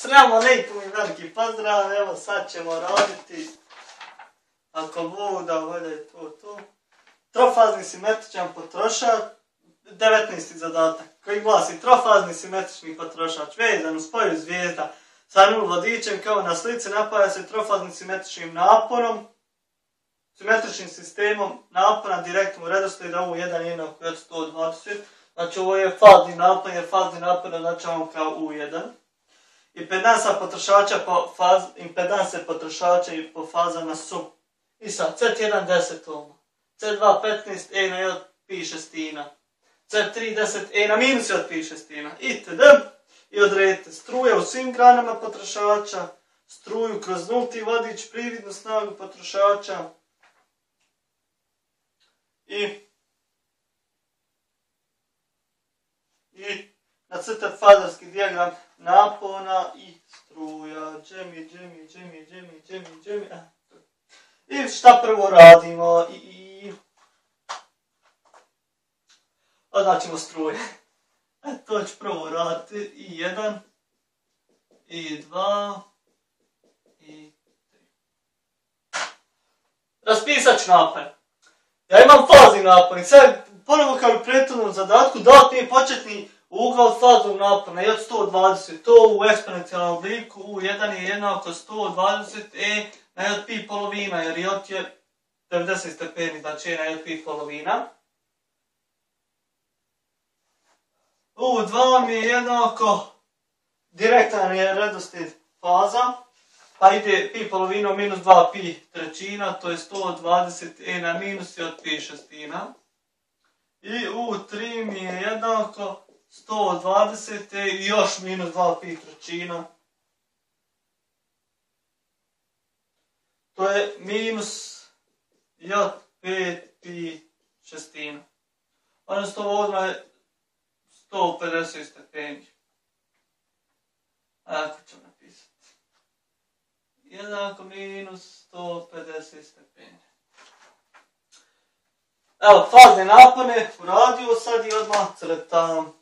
Sramo alaikum i veliki pozdrav, evo sad ćemo raditi, ako voda, voda je to, to. Trofazni simetričan potrošač, 19. zadatak, koji glasi trofazni simetrični potrošač, vezan u spoju zvijezda sa nul vodičem, kao na slici napaja se trofaznim simetričnim naporom, simetričnim sistemom napona direktno u redoslijed da ovo jedan jednako je 120, znači ovo je fazni napon, jer fazni napon označavamo kao U1. Impedansa potrošača po faz, impedanse potrošača i po fazama su. I sad, C1 10 ohma, C2 15, E na J pi šestina, C3 10, E na minus J pi šestina, itd. I odredite struje u svim granama potrošača, struju kroz nulti vodič, prividnu snagu potrošača i i nacrtati fazarski dijagram napona i struja. Džemi, džemi, džemi, džemi, džemi, džemi. Eh, I šta prvo radimo? I, i... Označimo struje. E, to ću prvo raditi. I jedan, i dva, i tri. Raspisat ću napon. Ja imam fazni napon i sad ponovo kao u prethodnom zadatku dao ti početni ugao faznog napona je 120, to u eksponencijalnom obliku, U1 je jednako 120, E na J pi polovina, jer J je 90 stepeni, znači E na J pi polovina. U2 mi je jednako, direktan je redosted faza, pa ide pi polovina minus 2 pi trećina, to je 120 E na minus J pi šestina. I U3 mi je jednako, 120 i još minus 2 pi trećina. To je minus J5 pi šestina. Ono Odnosno odmah je 150 stepeni. Ako ću napisati. Jednako minus 150 stepeni. Evo, fazne napone uradio sad i odmah crtam.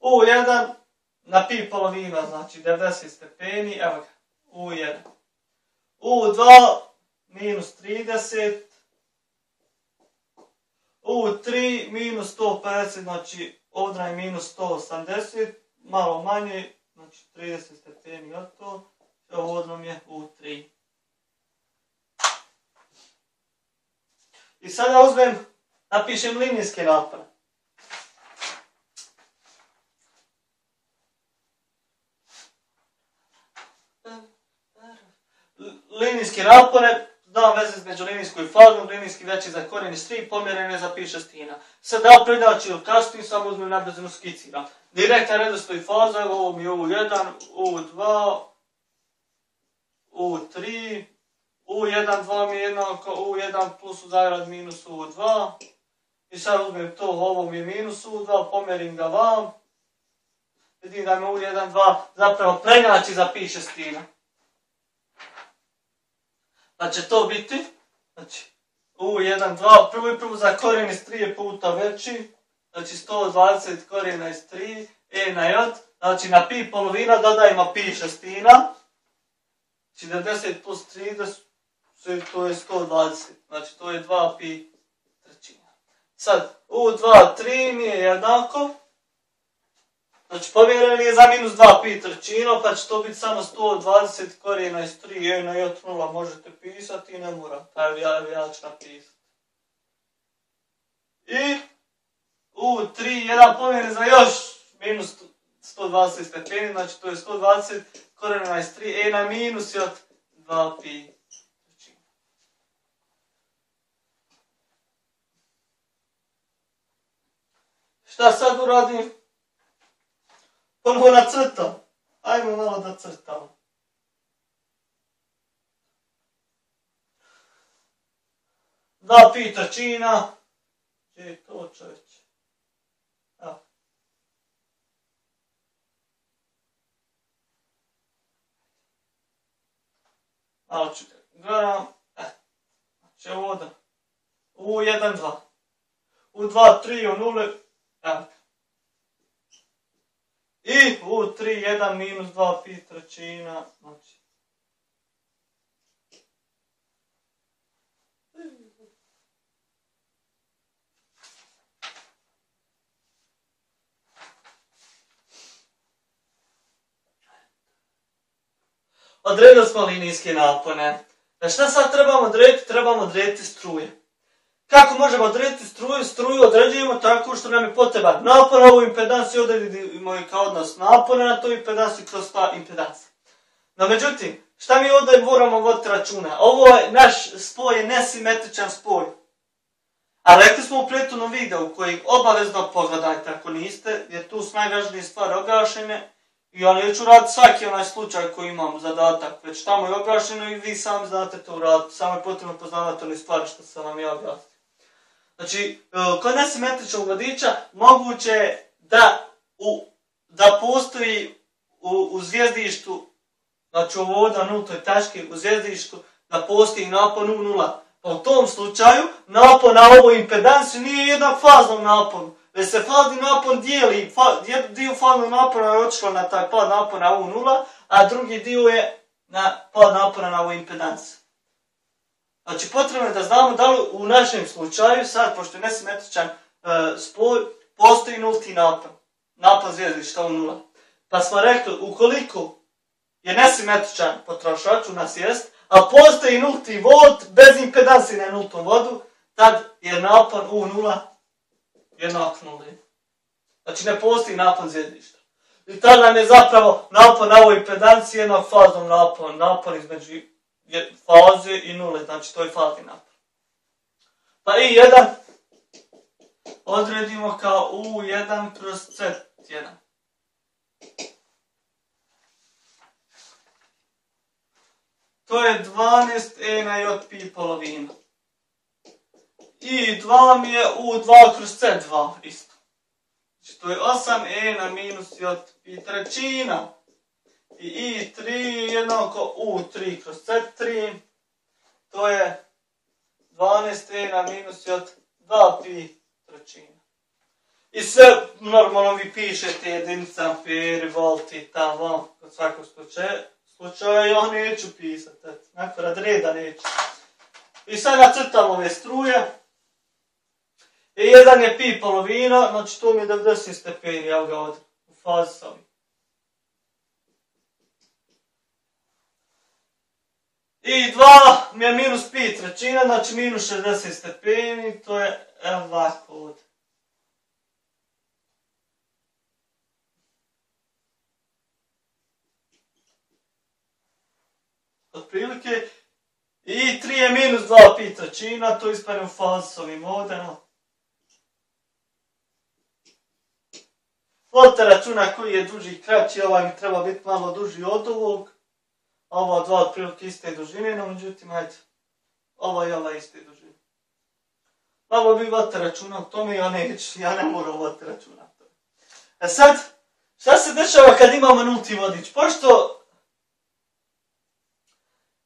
U1 na pi polovina, znači 90 stepeni, evo ga, U1. U2 minus 30. U3 minus 150, znači ovdje je minus 180, malo manje, znači 30 stepeni od to. Evo ovdje je U3. I sada uzmem, napišem linijske napore. Linijski napone, znam veze između linijskoj i faznom, linijski veći za korijen iz 3, pomjerene za pi šestina. Sada da predaći ili kasnije, samo uzmem nabrzinu skiciram. Direktna redostoj faza, ovo mi je U1, U2, U3, U1, 2 mi je jednako, U1 plus u zagrad minus U2. I sad uzmem to, ovo mi je minus U2, pomjerim ga vam. Vidim da mi U1, 2 zapravo prenjači za pi šestina. Pa će to biti, znači, u 1, 2, prvo i prvo za korijen iz 3 puta veći, znači 120 korijena iz 3, e na j, znači na pi polovina dodajemo pi šestina, znači 90 plus 30, to je 120, znači to je 2 pi trećina. Sad, u 2, 3 mi je jednako, Znači, povjereni je za minus 2 pi trećino, pa će to biti samo 120 korijena iz 3 e na j nula možete pisati i ne mora. Pa evo ja, ja ću napisati. I u 3, jedan povjeren za još minus 120 stepeni, znači to je 120 korijena iz 3 e na i j 2 pi trećina. Šta sad uradim? On go nacrtao. Ajmo malo da crtamo. Da, pita Čina. Gdje je to čovječ? Evo. Malo ću gledam. E, znači voda. U 1, 2. U 2, 3, u 0, Evo. I u 3, 1 minus 2 pi trećina, znači. Odredili smo linijske napone. Na šta sad trebamo odrediti? Trebamo odrediti struje. Kako možemo odrediti struju? Struju određujemo tako što nam je potreban napon ovu impedanciju, odredimo i kao odnos napona na tu impedanciju kroz ta impedancija. No međutim, šta mi ovdje moramo voditi računa? Ovo je, naš spoj je nesimetričan spoj. A rekli smo u prijetunom videu koji obavezno pogledajte ako niste, jer tu su najvažnije stvari objašene i ja neću raditi svaki onaj slučaj koji imam zadatak, već tamo je objašeno i vi sami znate to uraditi, samo je potrebno poznavati one stvari što sam vam ja objasnio. Znači, e, kod nesimetričnog vodiča moguće je da, u, da postoji u, u zvijezdištu, znači ovo ovdje nultoj tački u zvijezdištu, da postoji napon u nula. Pa u tom slučaju, napon na ovoj impedanciju nije jednak faznom naponu, već se fazni napon dijeli, fa, dio faznog napona je otišlo na taj pad napona u nula, a drugi dio je na pad napona na ovoj impedanciju. Znači, potrebno je da znamo da li u našem slučaju, sad, pošto je nesimetričan e, spoj, postoji nulti napad. Napad zvijezdišta u nula. Pa smo rekli, ukoliko je nesimetričan potrošač, u nas jest, a postoji nulti vod bez impedansi na nultom vodu, tad je napad u nula jednak nuli. Znači, ne postoji napad zvijezdišta. I tad nam je zapravo napad na ovoj impedanciji jednak faznom napad, napad između je faze i nule, znači to je fazi napor. Pa i1 odredimo kao U1 kroz C1. To je 12 e na j pi polovina. I 2 mi je U2 kroz C2 isto. Znači to je 8 e na minus j pi trećina i i3 jednako u3 kroz c3, to je 12t e na minus od 2 pi trećina. I sve normalno vi pišete jedinica, ampere, volti, tamo, kod svakog slučaja, slučaja ja neću pisati, nakon rad reda neću. I sad nacrtam ove struje. I jedan je pi polovina, znači to mi je 90 stepeni, ja ga od u fazi sam. I 2 mi je minus 5 trećina, znači minus 60 stepeni, to je ovako ovdje. Otprilike. I 3 je minus 2 pi trećina, to ispane u fazi s ovim ovdje. Vodite računa koji je duži i kraći, ovaj mi treba biti malo duži od ovog ova dva otprilike iste dužine, no međutim, hajde, ova i ova iste dužine. Malo bi vate računa o tome, ja neću, ja ne moram vate računa o tome. E sad, šta se dešava kad imamo nulti vodič? Pošto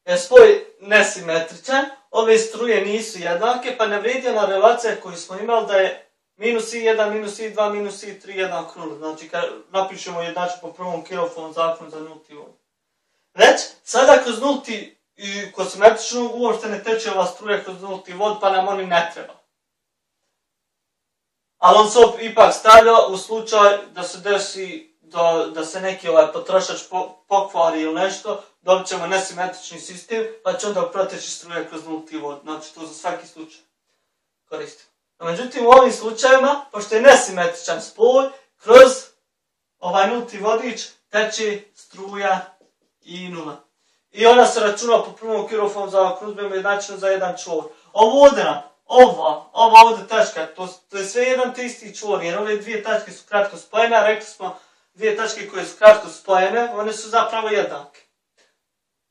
je spoj nesimetričan, ove struje nisu jednake, pa ne vredi ona relacija koju smo imali da je minus i1, minus i2, minus i3 jednak nula. Znači, kad napišemo jednače po prvom kilofon zakonu za nulti vodič. Već, sada kroz nulti i kosmetičnog uopšte ne teče ova struja kroz nulti vod, pa nam oni ne treba. Ali on se ipak stavlja u slučaj da se desi da, da se neki ovaj potrošač po, pokvari ili nešto, dobit ćemo nesimetrični sistem, pa će onda proteći struja kroz nulti vod. Znači, to za svaki slučaj koristimo. A međutim, u ovim slučajima, pošto je nesimetričan spoj, kroz ovaj nulti vodič teče struja i nula. I ona se računa po prvom kirofom za kruzbom jednačinu za jedan čvor. Ovo ovdje nam, ova, ova ovdje tačka, to, to je sve jedan te isti čvor, jer ove dvije tačke su kratko spojene, rekli smo dvije tačke koje su kratko spojene, one su zapravo jednake.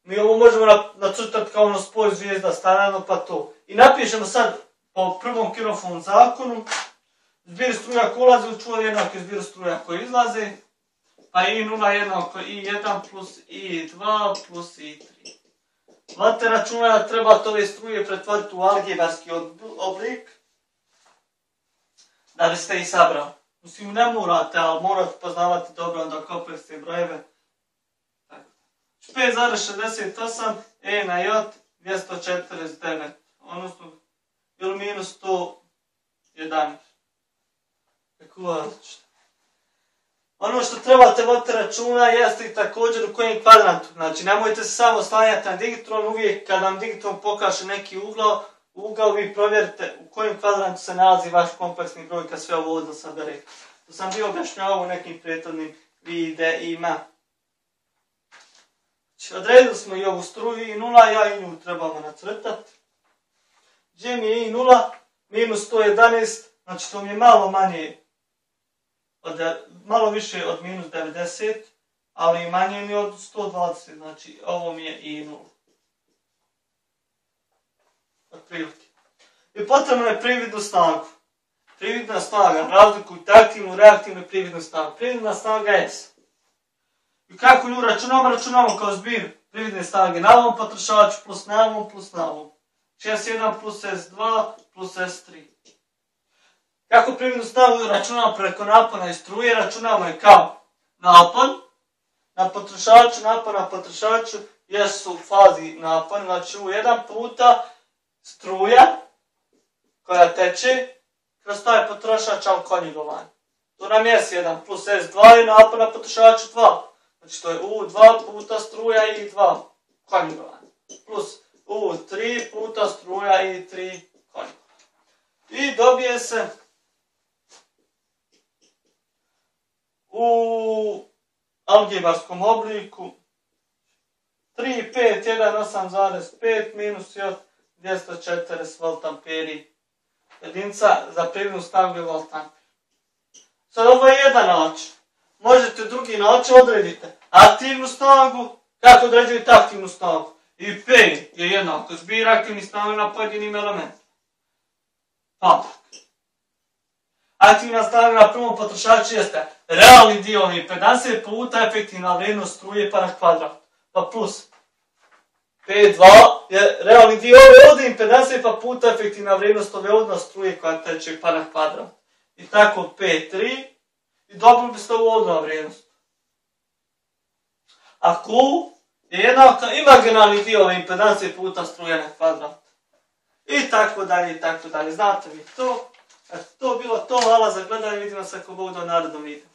Mi ovo možemo nacrtati kao ono spoj zvijezda stanano, pa to. I napišemo sad po prvom kirofom zakonu, zbir struja koja ulazi u čvor jednake zbir struja koje izlaze, pa i 0 jednako i 1 plus i 2 plus i 3. Vate računa da treba tove ove struje pretvoriti u algebarski oblik da biste ih sabrali. Mislim, ne morate, ali morate poznavati dobro onda kompleksne brojeve. 5,68 e na j 249, odnosno, ili minus 111. Kako različite. Ono što trebate voditi računa jeste i također u kojem kvadrantu. Znači, nemojte se samo slanjati na digitron, uvijek kad vam digitron pokaže neki ugao, ugao vi provjerite u kojem kvadrantu se nalazi vaš kompleksni broj kad sve ovo odno sabere. To sam bio objašnjavao u nekim prijetodnim videima. Znači, odredili smo i ovu struju i nula, ja i nju trebamo nacrtati. Gdje mi je i nula? Minus 111, znači to mi je malo manje od, malo više od minus 90, ali manje mi od 120, znači ovo mi je i 0. Od prilike. I potrebno je prividnu snagu. Prividna snaga, razlikujte aktivnu, reaktivnu i prividnu snagu. Prividna snaga je S. I kako nju računamo? Računamo kao zbir prividne snage na ovom potrošaču plus na ovom plus na ovom. 6 plus S2 plus S3. Kako primjenu snagu računamo preko napona i struje, računamo je kao napon, na potrošaču, napon na potrošaču, jesu u fazi napon, znači u jedan puta struja koja teče kroz taj potrošač, ali konjugovan. To nam je S1 plus S2 i napon na potrošaču 2. Znači to je U2 puta struja i 2 konjugovan. Plus U3 puta struja i 3 konjugovan. I dobije se u algebarskom obliku 3, 5, 1, 8,5 minus j 240 voltamperi jedinca za prirodnu snagu voltamperi. Sad ovo je jedan način. Možete drugi način odredite. Aktivnu snagu, kako određujete aktivnu snagu? I P je jednako zbir aktivnih snagu na pojedinim elementima. Papak. Aktivna snaga na prvom potrošaču jeste realni dio ovih pedanse puta efektivna vrednost struje pa na kvadrat. Pa plus P2 je realni dio ove ovdje impedanse pa puta efektivna vrednost ove ovdje struje koja teče pa na kvadrat. I tako P3 i dobro biste ovu ovdje vrednost. A Q je jednaka imaginalni dio ove impedanse puta struje na kvadrat. I tako dalje, i tako dalje. Znate mi to? Eto, to bilo to. Hvala za gledanje. Vidimo se ako Bog do narodnom videu.